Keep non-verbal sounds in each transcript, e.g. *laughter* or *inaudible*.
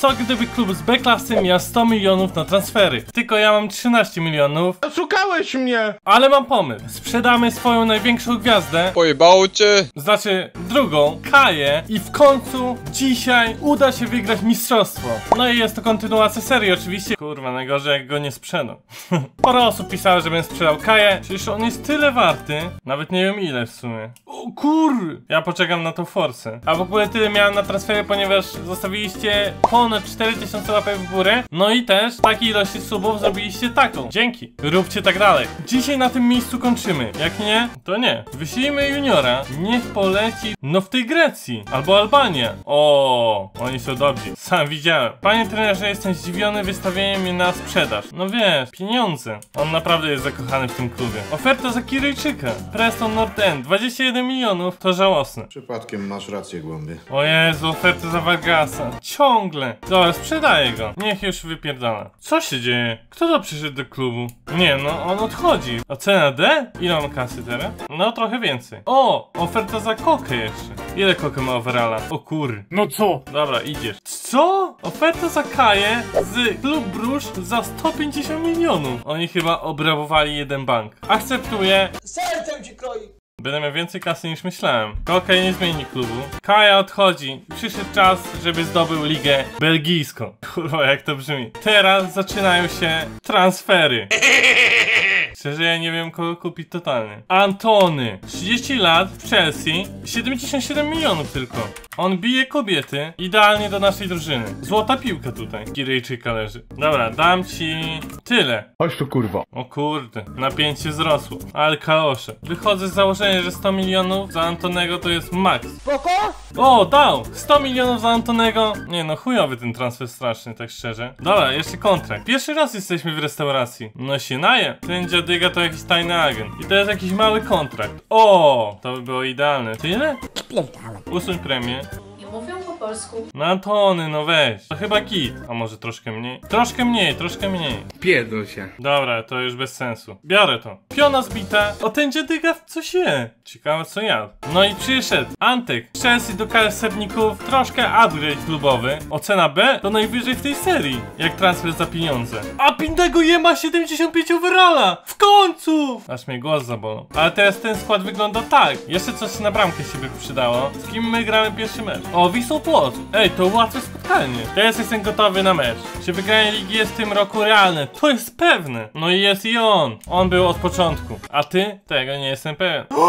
Co gdyby klub z B-klasy miał 100 milionów na transfery? Tylko ja mam 13 milionów, Oszukałeś mnie! ale mam pomysł. Sprzedamy swoją największą gwiazdę, Pojebało cię? znaczy drugą, Kaję i w końcu dzisiaj uda się wygrać mistrzostwo. No i jest to kontynuacja serii oczywiście. Kurwa, najgorzej jak go nie sprzedam. *laughs* Parę osób pisało, żebym sprzedał Kaję, przecież on jest tyle warty, nawet nie wiem ile w sumie. O kur... Ja poczekam na tą forsę. A w ogóle tyle miałem na transfery, ponieważ zostawiliście ponad 4000 łapek w górę. No i też takiej ilości subów zrobiliście taką. Dzięki. Róbcie tak dalej. Dzisiaj na tym miejscu kończymy. Jak nie, to nie. Wyślijmy juniora. Niech poleci no w tej Grecji. Albo Albania. O, oni są dobrzy. Sam widziałem. Panie trenerze, jestem zdziwiony wystawieniem mnie na sprzedaż. No wiesz, pieniądze. On naprawdę jest zakochany w tym klubie. Oferta za Kiryjczyka. Preston North End. 21 milionów. To żałosne. Przypadkiem masz rację, głąby. O Jezu, oferta za Vargasa. Ciągle. Dobra, sprzedaję go. Niech już wypierdala. Co się dzieje? Kto to przyszedł do klubu? Nie, no on odchodzi. A cena D? Ile mam kasy teraz? No trochę więcej. O, oferta za kokę jeszcze. Ile kokę ma overalla? O kur. No co? Dobra, idziesz. Co? Oferta za Kaję z Klub Brusz za 150 milionów. Oni chyba obrabowali jeden bank. Akceptuję. Sercem ci kroi. Będę miał więcej kasy niż myślałem. Kokej nie zmieni klubu. Kaja odchodzi. Przyszedł czas, żeby zdobył ligę belgijską. *laughs* Kurwa, jak to brzmi. Teraz zaczynają się transfery. *laughs* Szczerze, ja nie wiem kogo kupić totalnie. Antony, 30 lat w Chelsea, 77 milionów tylko. On bije kobiety, idealnie do naszej drużyny. Złota piłka tutaj, Kirejczyka leży. Dobra, dam ci tyle. Chodź tu kurwo. O kurde, napięcie wzrosło. Ale kaosze. Wychodzę z założenia, że 100 milionów za Antonego to jest max. Spoko? O, dał! 100 milionów za Antonego. Nie no, chujowy ten transfer straszny, tak szczerze. Dobra, jeszcze kontrakt. Pierwszy raz jesteśmy w restauracji. No się naje. Ten dziadyga to jakiś tajny agent. I to jest jakiś mały kontrakt. O, to by było idealne. Tyle? Usuń premię. Polsku. No Antony, no weź. To chyba kit. A może troszkę mniej? Troszkę mniej, troszkę mniej. Pierdol się. Dobra, to już bez sensu. Biorę to. Piona zbita. O ten dziadyga w co się? Ciekawe co jadł. No i przyszedł. Antek. Chelsea do KS Serników. Troszkę upgrade klubowy. Ocena B to najwyżej w tej serii. Jak transfer za pieniądze. A Pindego je ma 75 overalla. W końcu! Aż mnie głos zabolał. Ale teraz ten skład wygląda tak. Jeszcze coś na bramkę się by przydało. Z kim my gramy pierwszy mecz? O, Wisłą Płock. Ej, to łatwe spotkanie. Teraz jestem gotowy na mecz. Czy wygranie ligi jest w tym roku realne? To jest pewne. No i jest i on. On był od początku. A ty? Tego nie jestem pewien. *gasps*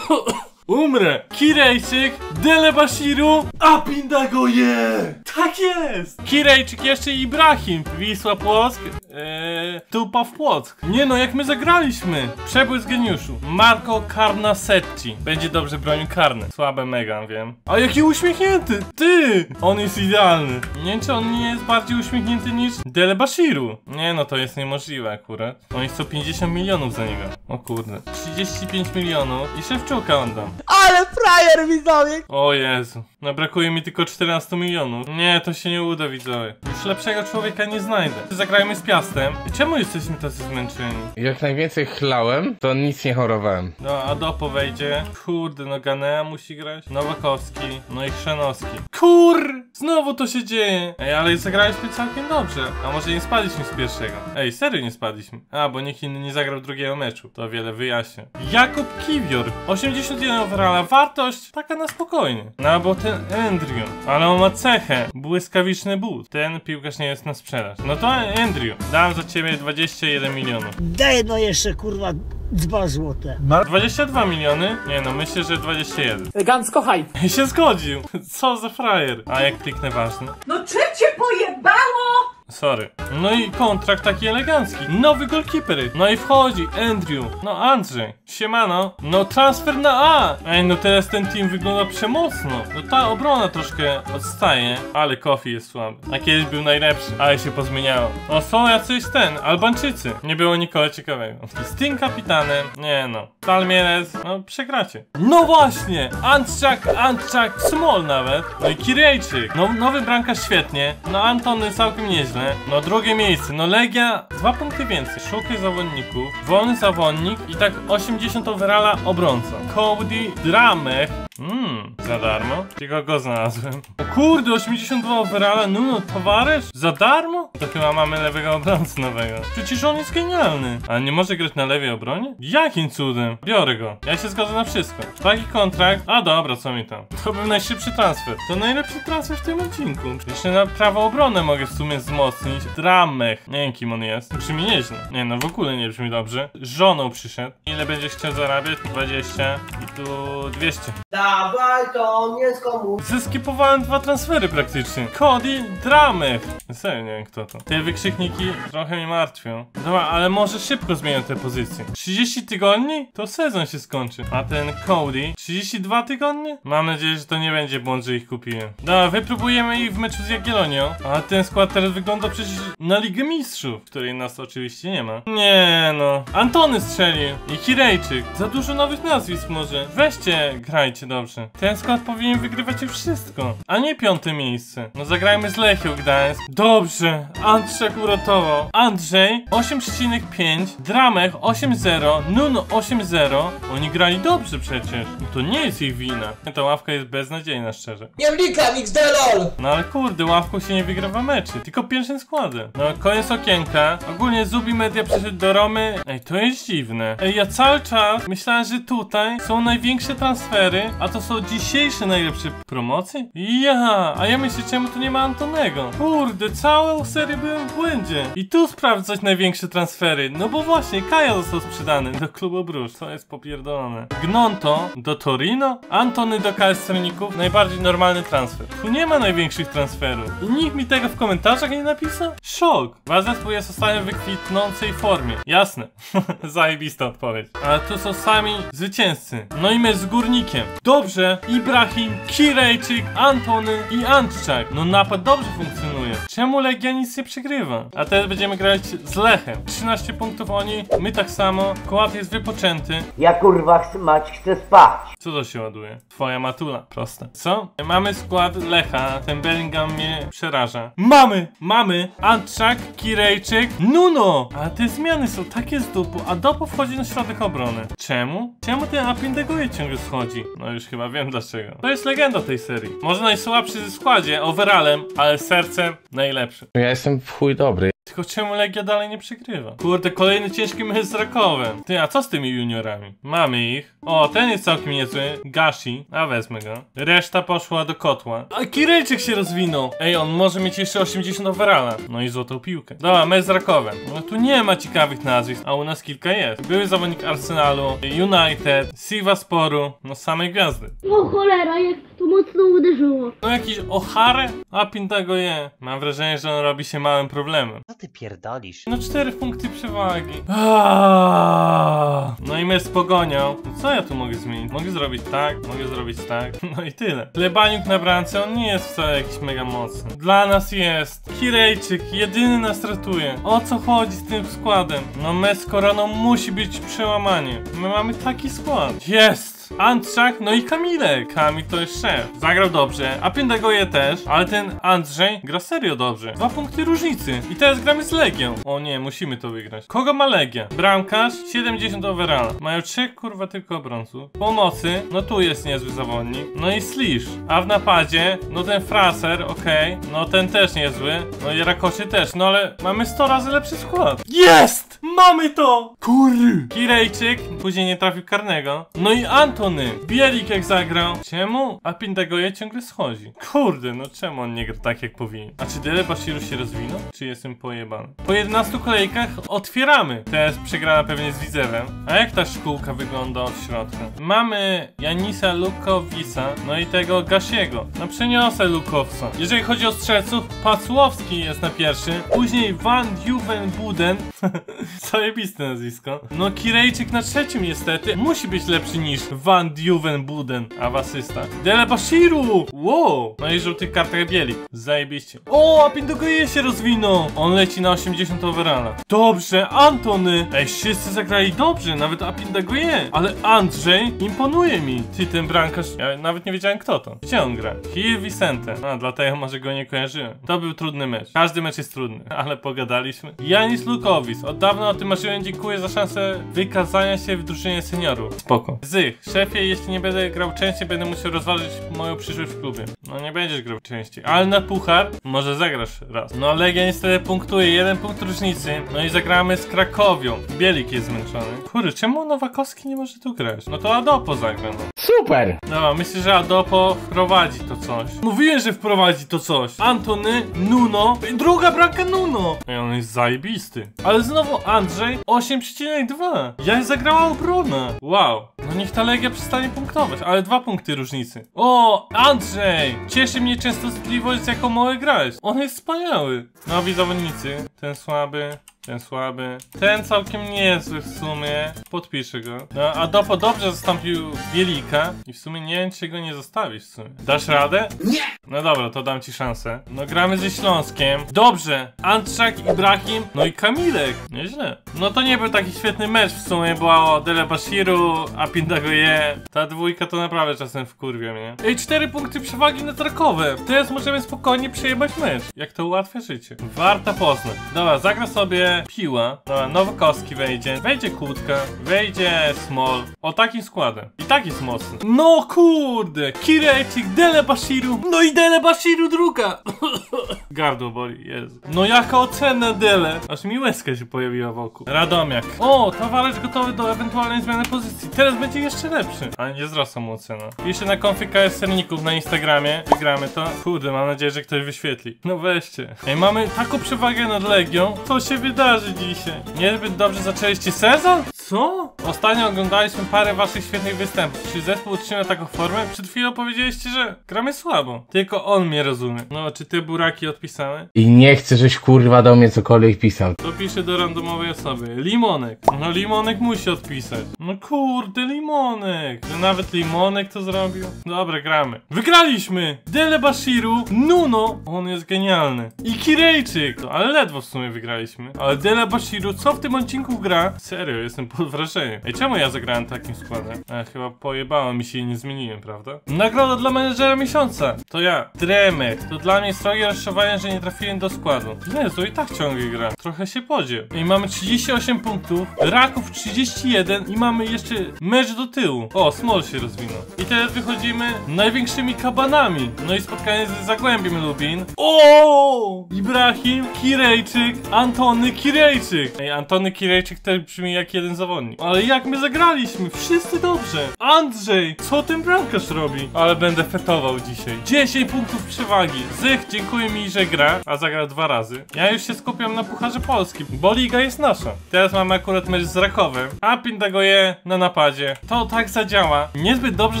*gasps* *coughs* Umrę! Kirejczyk, Dele Bashiru, a Pindago je! Tak jest! Kirejczyk jeszcze i Ibrahim, Wisła Płock, eee, Tupa w Płock. Nie no, jak my zagraliśmy! Przebłysk geniuszu. Marco Carnasetti. Będzie dobrze bronił karne. Słabe mega, wiem. A jaki uśmiechnięty! Ty! On jest idealny. Nie wiem, czy on nie jest bardziej uśmiechnięty niż Dele Bashiru. Nie no, to jest niemożliwe akurat. Oni chcą 50 milionów za niego. O kurde. 35 milionów i Szewczuka oddam. Oh! Ale frajer widzowie! O Jezu. No brakuje mi tylko 14 milionów. Nie, to się nie uda widzowie. Już lepszego człowieka nie znajdę. Zagrajmy z Piastem. Czemu jesteśmy tacy zmęczeni? Jak najwięcej chlałem, to nic nie chorowałem. No, Adopo wejdzie. Kurde, no Ganea musi grać. Nowakowski. No i Chrzanowski. Kur! Znowu to się dzieje. Ej, ale zagraliśmy całkiem dobrze. A może nie spadliśmy z pierwszego? Ej, serio nie spadliśmy. A, bo nikt inny nie zagrał drugiego meczu. To wiele wyjaśnia. Jakub Kiwior. 81 overalla. Wartość taka na spokojnie. No, bo ten Andrew. Ale on ma cechę. Błyskawiczny but. Ten piłkarz nie jest na sprzedaż. No to Andrew. Dam za ciebie 21 milionów. Daj no jeszcze kurwa dwa złote. 22 miliony? Nie no, myślę, że 21. Gans, kochaj. *laughs* I się zgodził. Co za frajer. A jak kliknę ważny? No czym cię pojebało? Sorry. No i kontrakt taki elegancki. Nowy goalkeeper. No i wchodzi Andrew. No Andrzej. Siemano. No transfer na A. Ej, no teraz ten team wygląda przemocno. No ta obrona troszkę odstaje. Ale Kofi jest słaby. A kiedyś był najlepszy. Ale się pozmieniało. O, są jacyś ten. Albańczycy. Nie było nikogo ciekawego. Z tym kapitanem. Nie no. Palmieres. No przegracie. No właśnie. Antczak, Antczak, Small nawet. No i Kirejczyk. No nowy bramkarz świetnie. No Antony całkiem nieźle. No drugie miejsce, no Legia dwa punkty więcej. Szukaj zawodników, wolny zawodnik i tak 80 overalla obrońca. Cody Dramek, Mmm, za darmo? Tylko go znalazłem. O kurde, 82 overalla, no no, towarzysz? Za darmo? To chyba mamy lewego obrońcę nowego. Przecież on jest genialny. A nie może grać na lewej obronie? Jakim cudem? Biorę go. Ja się zgodzę na wszystko. Taki kontrakt. A dobra, co mi tam? To był najszybszy transfer. To najlepszy transfer w tym odcinku. Jeszcze na prawą obronę mogę w sumie wzmocnić. Dramech. Nie wiem kim on jest. Brzmi nieźle. Nie no, w ogóle nie brzmi dobrze. Żoną przyszedł. Ile będziesz chciał zarabiać? 20 i tu 200. Dawaj to nie skomu. Zeskipowałem dwa transfery praktycznie. Cody, Dramech. Serio, nie wiem kto to. Te wykrzykniki trochę mnie martwią. Dobra, ale może szybko zmienię te pozycje. 30 tygodni? To sezon się skończy. A ten Cody? 32 tygodnie? Mam nadzieję, że to nie będzie błąd, że ich kupiłem. Dobra, wypróbujemy ich w meczu z Jagiellonią. A ten skład teraz wygląda przecież na Ligę Mistrzów, której nas oczywiście nie ma. Nie no. Antony strzelił. I Kirejczyk. Za dużo nowych nazwisk może. Weźcie, grajcie dobrze. Ten skład powinien wygrywać wszystko. A nie piąte miejsce. No zagrajmy z Lechią Gdańsk. Dobrze. Andrzej uratował. Andrzej 8,5. Dramek 8,0. Nuno 8,0. Oni grali dobrze przecież. No to nie jest ich wina. Ta ławka jest beznadziejna szczerze. Nie wlikam XDLOL. No ale kurde, ławką się nie wygrywa meczy, tylko pierwszym składem. No koniec okienka. Ogólnie Zubi Media przyszedł do Romy. Ej, to jest dziwne. Ej, ja cały czas myślałem, że tutaj są największe transfery, a to są dzisiejsze najlepsze promocje? Ja, a ja myślę, czemu tu nie ma Antonego? Kurde, całą serię byłem w błędzie. I tu sprawdzać największe transfery. No bo właśnie, Kaja został sprzedany do klubu Brusz. To jest popierdolone. Gnonto do Torino, Antony do KS Stroników. Najbardziej normalny transfer. Tu nie ma największych transferów. I nikt mi tego w komentarzach nie napisał? Szok. Wasz zespół jest ostatnio w wykwitnącej formie. Jasne. *laughs* Zajebista odpowiedź. Ale tu są sami zwycięzcy. No i my z Górnikiem. Dobrze. Ibrahim, Kirejczyk, Antony i Antczak. No napad dobrze funkcjonuje. Czemu Legia nic nie przegrywa? A teraz będziemy grać z Lechem. 13 punktów oni, my tak samo. Kołat jest wypoczęty. Ja kurwa mać, chcę spać. Co to się ładuje? Twoja matula. Proste. Co? Mamy skład Lecha. Ten Bellingham mnie przeraża. Mamy! Mamy! Antczak, Kirejczyk, Nuno! A te zmiany są takie z dupu, a Dopo wchodzi na środek obrony. Czemu? Czemu ten Apindeguje ciągle schodzi? No już chyba wiem dlaczego. To jest legenda tej serii. Może najsłabszy ze składzie, overallem, ale sercem najlepszy. Ja jestem w chuj dobry. Tylko czemu Legia dalej nie przegrywa? Kurde, kolejny ciężki mecz z Rakowem. Ty, a co z tymi juniorami? Mamy ich. O, ten jest całkiem niezły. Gashi. A wezmę go. Reszta poszła do kotła. A Kirejczyk się rozwinął. Ej, on może mieć jeszcze 80 overalla. No i złotą piłkę. Dobra, mecz z Rakowem. No tu nie ma ciekawych nazwisk, a u nas kilka jest. Były zawodnik Arsenalu, United, Sivasporu. No same gwiazdy. O cholera, jak to mocno uderzyło. No jakiś Ohare? A Pintago je. Mam wrażenie, że on robi się małym problemem. Co ty pierdolisz? No cztery punkty przewagi. Aaaa. No i my z pogonią. No co ja tu mogę zmienić? Mogę zrobić tak, mogę zrobić tak. *laughs* No i tyle. Plebaniuk na bramce, on nie jest wcale jakiś mega mocny. Dla nas jest. Kirejczyk, jedyny nas ratuje. O co chodzi z tym składem? No my z koroną musi być przełamanie. My mamy taki skład. Jest! Andrzak, no i Kamilek. Kamil to jest szef. Zagrał dobrze, a Pindagoje też, ale ten Andrzej gra serio dobrze. Dwa punkty różnicy. I teraz gramy z Legią. O nie, musimy to wygrać. Kogo ma Legia? Bramkarz, 70 overall. Mają trzech kurwa tylko obrońców. Pomocy, no tu jest niezły zawodnik. No i Slish. A w napadzie, no ten Fraser, okej. No ten też niezły. No i Rakoczy też, no ale mamy 100 razy lepszy skład. Jest! Mamy to! Kurry! Kirejczyk, później nie trafił karnego. No i Antony. Bielik jak zagrał. Czemu? A Pindagoje ciągle schodzi. Kurde, no czemu on nie gra tak jak powinien? A czy Dele Bashiru się rozwinął? Czy jestem pojebany? Po 11 kolejkach otwieramy. Teraz przegrana pewnie z Widzewem. A jak ta szkółka wygląda od środka? Mamy Janisa Lukowisa, no i tego Gasiego. No przeniosę Lukowca. Jeżeli chodzi o strzelców, Pacłowski jest na pierwszy. Później Van Juvenbuden. *laughs* Zajebiste nazwisko. No Kirejczyk na trzecim niestety. Musi być lepszy niż Van Juvenbuden, a w asystach. Dele Bashiru! Wow! No i żółtych kartach Bielik. Zajebiście. O, a Pindogoje się rozwinął. On leci na 80 overalla. Dobrze, Antony. Ej, wszyscy zagrali dobrze, nawet Apindagoje. Ale Andrzej imponuje mi. Ty, ten brankarz, ja nawet nie wiedziałem kto to. Gdzie on gra? Hill Vicente. A, dlatego może go nie kojarzyłem. To był trudny mecz. Każdy mecz jest trudny, *laughs* ale pogadaliśmy. Janis Lukowis. Od dawna o tym marzyłem, dziękuję za szansę wykazania się w drużynie seniorów. Spoko. Zych, szefie, jeśli nie będę grał częściej, będę musiał rozważyć moją przyszłość w klubie. No nie będziesz grał częściej, ale na puchar może zagrasz raz. No Legia niestety punktuje, jeden punkt różnicy. No i zagramy z Krakowią. Bielik jest zmęczony. Kurde, czemu Nowakowski nie może tu grać? No to Adopo zagra, no. Super! Dobra, myślę, że Adopo wprowadzi to coś. Mówiłem, że wprowadzi to coś. Antony, Nuno, druga bramka Nuno. Ej, on jest zajebisty. Ale znowu Andrzej, 8,2. Ja zagrała obrona. Wow. No niech ta Legia przestanie punktować, ale dwa punkty różnicy. O, Andrzej! Cieszy mnie częstotliwość, z jaką mogę grać. On jest wspaniały. Nowi zawodnicy. Ten słaby. Ten słaby. Ten całkiem niezły w sumie. Podpiszę go. No, a Dopo dobrze zastąpił Bielika. I w sumie nie wiem, czy go nie zostawisz w sumie. Dasz radę? Nie! No dobra, to dam ci szansę. No gramy ze Śląskiem. Dobrze. Antrzak, Ibrahim, no i Kamilek. Nieźle. No to nie był taki świetny mecz w sumie. Było Dele Bashiru, Apindagoye. Ta dwójka to naprawdę czasem wkurwia mnie. Ej, cztery punkty przewagi na Trakowe. Teraz możemy spokojnie przejebać mecz. Jak to ułatwia życie. Warta poznać. Dobra, zagra sobie Piła. Dobra, Nowakowski wejdzie. Wejdzie Kłódka. Wejdzie Small. O takim składem. I tak jest mocny. No kurde. Kirecik, Dele Bashiru. No i Dele Bashiru druga. *coughs* Gardło boli, Jezu. No jaka ocena Dele. Aż mi łezka się pojawiła wokół. Radomiak. O, towarzysz gotowy do ewentualnej zmiany pozycji. Teraz będzie jeszcze lepszy. Ale nie wzrosła mu ocena. Piszę na konfie KS Serników na Instagramie. Wygramy to. Kurde, mam nadzieję, że ktoś wyświetli. No weźcie. Ej, mamy taką przewagę nad Legią. Co się wydarzy dzisiaj? Niezbyt dobrze zaczęliście sezon? Co? Ostatnio oglądaliśmy parę waszych świetnych występów. Czy zespół utrzyma taką formę? Przed chwilą powiedzieliście, że gramy słabo. Tylko on mnie rozumie. No, czy ty buraki odpisały? I nie chcę, żeś kurwa do mnie cokolwiek pisał. To piszę do randomowej osoby. Limonek. No Limonek musi odpisać. No kurde, Limonek. Że nawet Limonek to zrobił. Dobra, gramy. Wygraliśmy! Dele Bashiru, Nuno, on jest genialny. I Kirejczyk. No, ale ledwo w sumie wygraliśmy. Ale Dele Bashiru, co w tym odcinku gra? Serio, jestem pod wrażeniem. Ej, czemu ja zagrałem takim składem? A, chyba pojebałem mi się i nie zmieniłem, prawda? Nagroda dla menedżera miesiąca. To ja. Dremek. To dla mnie strogie rozczarowanie, że nie trafiłem do składu. Jezu, i tak ciągle gram. Trochę się podzie. I mamy 38 punktów, Raków 31 i mamy jeszcze mecz do tyłu. O, Smol się rozwinął. I teraz wychodzimy największymi kabanami. No i spotkanie z Zagłębiem Lubin. O! Ibrahim, Kirejczyk, Antony Kirejczyk. Ej, Antony Kirejczyk też brzmi jak jeden zawodnik. Ale jak my zagraliśmy? Wszyscy dobrze. Andrzej, co ten bramkarz robi? Ale będę fetował dzisiaj. 10 punktów przewagi. Zych, dziękuję mi, że gra, a zagra dwa razy. Ja już się skupiam na Pucharze Polskim, bo liga jest nasza. Teraz mamy akurat mecz z Rakowem, a Pindagoje na napadzie. To tak zadziała. Niezbyt dobrze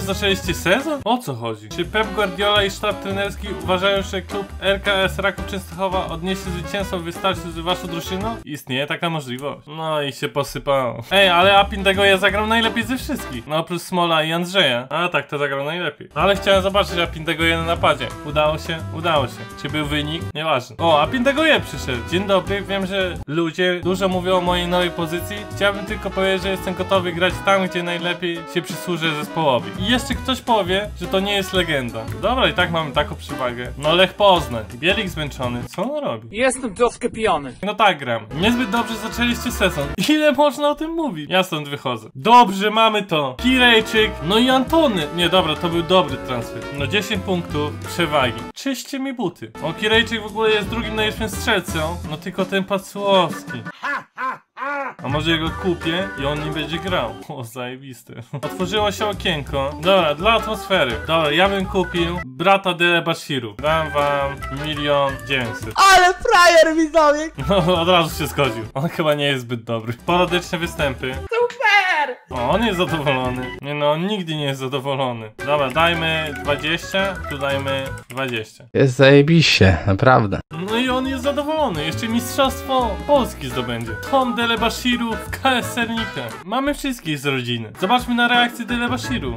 zaczęliście sezon? O co chodzi? Czy Pep Guardiola i sztab trenerski uważają, że klub RKS Raków Częstochowa odniesie zwycięstwo wystarczy z waszą drużyną? Istnieje taka możliwość. No i się posypało. Ej, ale Apindagoje zagrał najlepiej ze wszystkich. No oprócz Smola i Andrzeja. A tak, to zagrał najlepiej. Ale chciałem zobaczyć Apindagoje na napadzie. Udało się? Udało się. Czy był wynik? Nieważne. O, Apindagoje przyszedł. Dzień dobry, wiem, że ludzie dużo mówią o mojej nowej pozycji. Chciałbym tylko powiedzieć, że jestem gotowy grać tam, gdzie najlepiej się przysłużę zespołowi. I jeszcze ktoś powie, że to nie jest legenda. Dobra, i tak mamy taką przewagę. No Lech Poznań. Bielik zmęczony. Co on robi? Jestem troszkę pijany. No tak gram. Niezbyt dobrze zaczęliście sezon. *laughs* Ile można o tym mówić? Ja stąd wychodzę. Dobrze, mamy to. Kirejczyk, no i Antony. Nie, dobra, to był dobry transfer. No 10 punktów przewagi. Czyście mi buty. O, Kirejczyk w ogóle jest drugim najlepszym strzelcą. No tylko ten Pacłowski. A może jego kupię i on nie będzie grał. O, zajebiste. Otworzyło się okienko. Dobra, dla atmosfery. Dobra, ja bym kupił brata Dele Bashiru. Dam wam milion dziewięćset. Ale frajer widzowie! No, od razu się zgodził. On chyba nie jest zbyt dobry. Poradyczne występy. Super! O, on jest zadowolony. Nie no, on nigdy nie jest zadowolony. Dobra, dajmy 20, tu dajmy 20. Jest zajebiście, naprawdę. No i on jest zadowolony. Jeszcze mistrzostwo Polski zdobędzie. Tom Dele Bashiru w KS Sernika. Mamy wszystkich z rodziny. Zobaczmy na reakcję Dele Bashiru.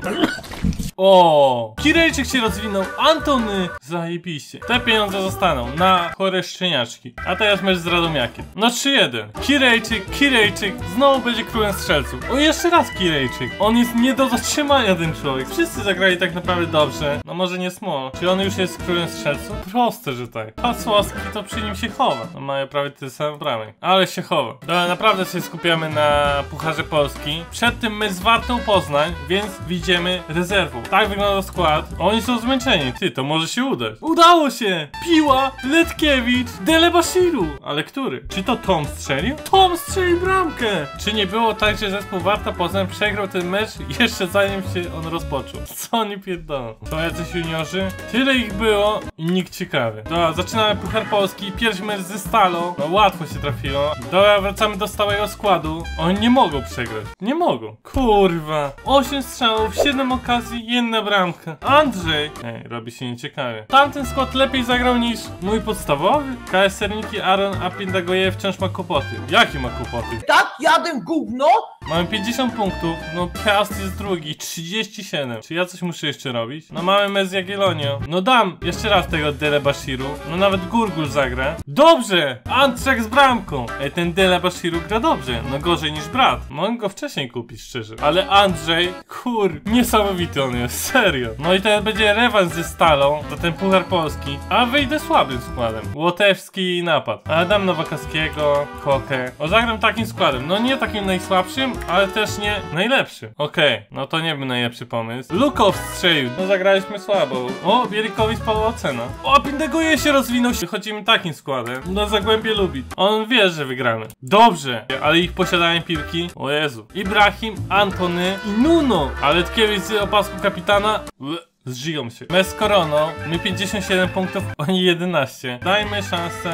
O, Kirejczyk się rozwinął, Antony, zajebiście. Te pieniądze zostaną na chore szczeniaczki. A teraz mecz z Radomiakiem. No 3-1. Kirejczyk, Kirejczyk, znowu będzie królem strzelców. O, jeszcze raz Kirejczyk. On jest nie do zatrzymania, ten człowiek. Wszyscy zagrali tak naprawdę dobrze. No może nie Small. Czy on już jest królem strzelców? Proste, że tak. Pasłowski to przy nim się chowa. No mają prawie tyle samo bramek. Ale się chowa. Dobra, naprawdę się skupiamy na Pucharze Polski. Przed tym my z Wartą Poznań, więc widzimy rezerwą. Tak wygląda skład. Oni są zmęczeni. Ty, to może się udać. Udało się! Piła, Letkiewicz, Delebashiru. Ale który? Czy to Tom strzelił? Tom strzelił bramkę! Czy nie było tak, że zespół Warta Poznań przegrał ten mecz *laughs* jeszcze zanim się on rozpoczął? Co oni pierdolą? To jacyś juniorzy? Tyle ich było i nikt ciekawy. Dobra, zaczynamy Puchar Polski. Pierwszy mecz ze Stalą. No łatwo się trafiło. Dobra, wracamy do stałego składu. Oni nie mogą przegrać. Nie mogą. Kurwa. 8 strzałów, 7 okazji, jedna bramka. Andrzej. Ej, robi się nieciekawie. Tamten skład lepiej zagrał niż mój podstawowy. KS Serniki, Aaron, Apindagoje wciąż ma kłopoty. Jakie ma kłopoty? Tak, jadę gówno? Mamy 50 punktów, no Piast jest drugi, 37. Czy ja coś muszę jeszcze robić? No mamy Mez Jagiellonio. No dam jeszcze raz tego Dele Bashiru. No nawet Gurgul zagra. Dobrze! Antrzak z bramką. Ej, ten Dele Bashiru gra dobrze. No gorzej niż brat. Mogę go wcześniej kupić, szczerze. Ale Andrzej, kur... Niesamowity on jest, *laughs* serio. No i teraz będzie rewanż ze Stalą za ten Puchar Polski. A wyjdę słabym składem. Łotewski napad. Ale dam Nowakowskiego, Kokę. O, zagram takim składem. No nie takim najsłabszym, ale też nie najlepszym. Okej, no to nie był najlepszy pomysł. Lukow strzelił. No zagraliśmy słabo. O, Bielikowi spadła ocena. O, Pindeguje się rozwinął. Chodzimy takim składem. No Zagłębie lubi. On wie, że wygramy. Dobrze, ale ich posiadanie piłki. O Jezu. Ibrahim, Antony i Nuno. Ale Tkiewicz z opasku kapitana. Ble. Zżyją się. Bez koroną, my 57 punktów, oni 11. Dajmy szansę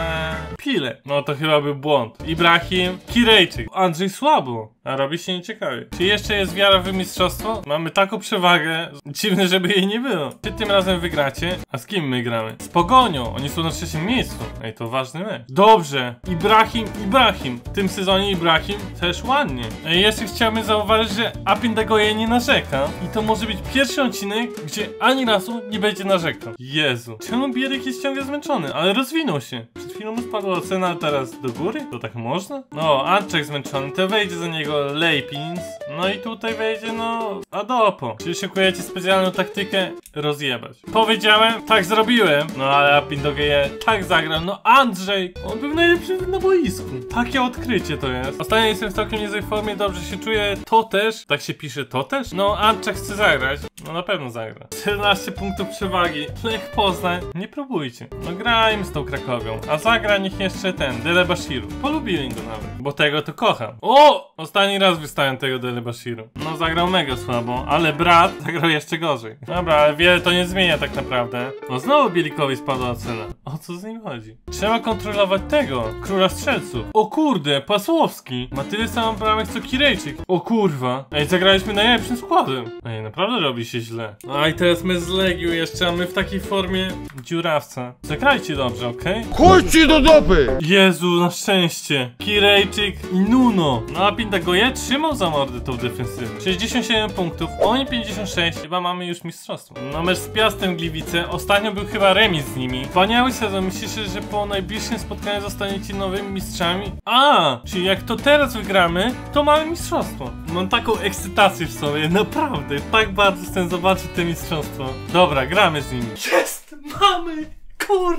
Pile. No to chyba był błąd. Ibrahim, Kirejczyk. Andrzej słabo, a robi się nieciekawie. Czy jeszcze jest wiara w mistrzostwo? Mamy taką przewagę, dziwne, żeby jej nie było. Czy tym razem wygracie? A z kim my gramy? Z Pogonią, oni są na trzecim miejscu. Ej, to ważny mecz. Dobrze, Ibrahim, Ibrahim. W tym sezonie Ibrahim też ładnie. Ej, jeszcze chciałbym zauważyć, że Apindagoje nie narzeka. I to może być pierwszy odcinek, gdzie ani razu nie będzie narzekał. Jezu. Czemu Bieryk jest ciągle zmęczony? Ale rozwinął się. Przed chwilą spadła ocena, a teraz do góry? To tak można? No, Anczek zmęczony, to wejdzie za niego Lejpins. No i tutaj wejdzie, no, Adopo. Czy szykujecie specjalną taktykę? Rozjebać. Powiedziałem, tak zrobiłem. No ale Apindogeje tak zagrał. No Andrzej, on był najlepszy na boisku. Takie odkrycie to jest. Ostatnio jestem w całkiem niezłej formie, dobrze się czuję. To też, tak się pisze, to też? No Anczek chce zagrać. No na pewno zagra. 14 punktów przewagi. Lech Poznań. Nie próbujcie. No grajmy z tą Krakowią. A zagra niech jeszcze ten, Dele Bashiru. Polubiłem go nawet. Bo tego to kocham. O! Ostatni raz wystałem tego Dele Bashiru. No zagrał mega słabo, ale brat *laughs* zagrał jeszcze gorzej. Dobra, ale wiele to nie zmienia tak naprawdę. No znowu Bielikowi spadła ocena. O co z nim chodzi? Trzeba kontrolować tego, króla strzelców. O kurde, Pasłowski. Ma tyle samo bramek co Kirejczyk. O kurwa. Ej, zagraliśmy najlepszym składem. Ej, naprawdę robi się źle. A i teraz my z Legiu jeszcze, a my w takiej formie dziurawca. Zagrajcie dobrze, okej? Chodź ci do dupy! Jezu, na szczęście. Kirejczyk i Nuno. No a Pindagoje trzymał za mordę tą defensywę. 67 punktów, oni 56. Chyba mamy już mistrzostwo. No mecz z Piastem Gliwice. Ostatnio był chyba remis z nimi. Wspaniały sezon. Myślisz, że po najbliższym spotkaniu zostaniecie nowymi mistrzami? A, czyli jak to teraz wygramy, to mamy mistrzostwo. Mam taką ekscytację w sobie. Naprawdę. Tak bardzo chcę zobaczyć te mistrzostwo. Dobra, gramy z nimi. Jest! Mamy! Kur,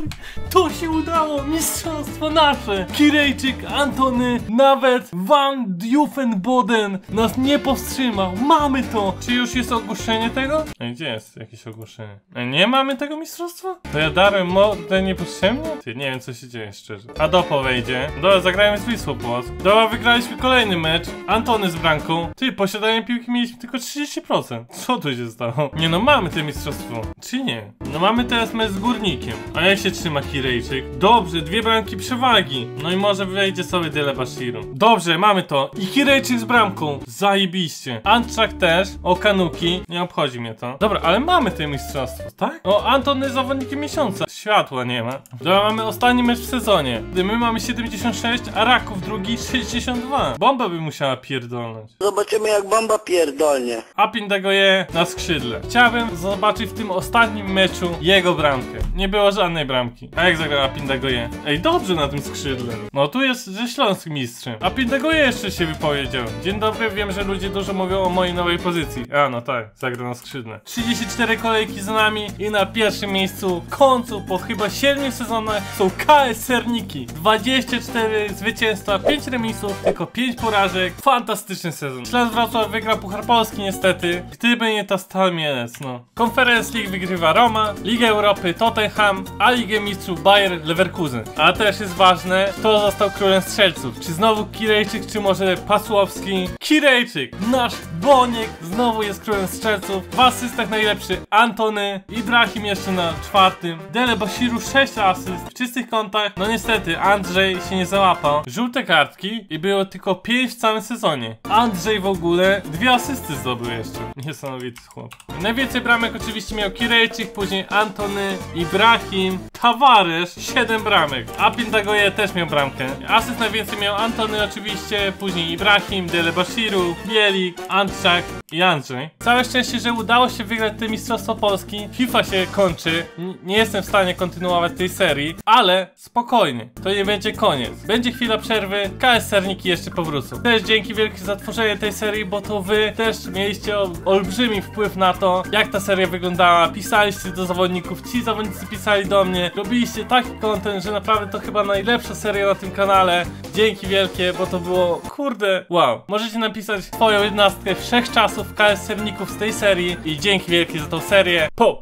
to się udało! Mistrzostwo nasze! Kirejczyk, Antony, nawet Van Dufenboden nas nie powstrzymał! Mamy to! Czy już jest ogłoszenie tego? Ej, gdzie jest jakieś ogłoszenie? Ej, nie mamy tego mistrzostwa? To ja darłem modę niepotrzebnie? Ty, nie wiem co się dzieje szczerze. Adopo wejdzie. Dobra, zagrajmy z Wisłą Płock. Dobra, wygraliśmy kolejny mecz. Antony z bramką. Ty, posiadanie piłki mieliśmy tylko 30%. Co tu się stało? Nie no, mamy to mistrzostwo. Czy nie? No mamy teraz mecz z Górnikiem. A jak się trzyma Kirejczyk? Dobrze, dwie bramki przewagi. No i może wejdzie sobie Dele Bashiru. Dobrze, mamy to. I Kirejczyk z bramką. Zajebiście. Antczak też. O Kanuki. Nie obchodzi mnie to. Dobra, ale mamy te mistrzostwo, tak? O, Anton jest zawodnikiem miesiąca. Światła nie ma. Dobra, mamy ostatni mecz w sezonie. Gdy my mamy 76, a Raków drugi 62. Bomba by musiała pierdolnąć. Zobaczymy jak bomba pierdolnie. Apin tego je na skrzydle. Chciałbym zobaczyć w tym ostatnim meczu jego bramkę. Nie było żadnej bramki. A jak zagrał Apin tego je? Ej, dobrze na tym skrzydle. No tu jest ze Śląsk mistrzem. Apin tego je jeszcze się wypowiedział. Dzień dobry, wiem, że ludzie dużo mówią o mojej nowej pozycji. A no tak, zagrał na skrzydle. 34 kolejki za nami i na pierwszym miejscu w końcu po chyba 7 sezonach są KS Serniki. 24 zwycięstwa, 5 remisów, tylko 5 porażek. Fantastyczny sezon. Śląsk Wrocław wygrał Puchar Polski niestety. Gdyby nie ta Stal Mielec, no. Conference League wygrywa Roma, Ligę Europy Tottenham, a Ligę Mistrzów Bayer Leverkusen. A też jest ważne, kto został królem strzelców. Czy znowu Kirejczyk, czy może Pasłowski? Kirejczyk, nasz Boniek, znowu jest królem strzelców. W asystach najlepszy Antony, Ibrahim jeszcze na czwartym, Dele Bashiru 6 asyst, w czystych kątach, no niestety Andrzej się nie załapał. Żółte kartki i było tylko 5 w całym sezonie. Andrzej w ogóle dwie asysty zdobył jeszcze. *laughs* Niesamowity chłop. Najwięcej bramek oczywiście miał Kirejczyk, później Antony, Ibrahim, Tavares, 7 bramek. Apin Dagoye też miał bramkę. Asyst najwięcej miał Antony oczywiście, później Ibrahim, Dele Bashiru, Bielik, Antczak i Andrzej. Całe szczęście, że udało się wygrać te Mistrzostwo Polski. FIFA się kończy. N- nie jestem w stanie kontynuować tej serii, ale spokojnie. To nie będzie koniec. Będzie chwila przerwy. KS Serniki jeszcze powrócą. Też dzięki wielkie za tworzenie tej serii, bo to wy też mieliście ol- olbrzymi wpływ na to, jak ta seria wyglądała. Pisaliście do zawodników, ci zawodnicy pisali do mnie. Robiliście taki content, że naprawdę to chyba najlepsza seria na tym kanale. Dzięki wielkie, bo to było kurde wow. Możecie napisać swoją jednostkę wszechczasów KS Serników z tej serii i dzięki wielkie za tą serię. Po!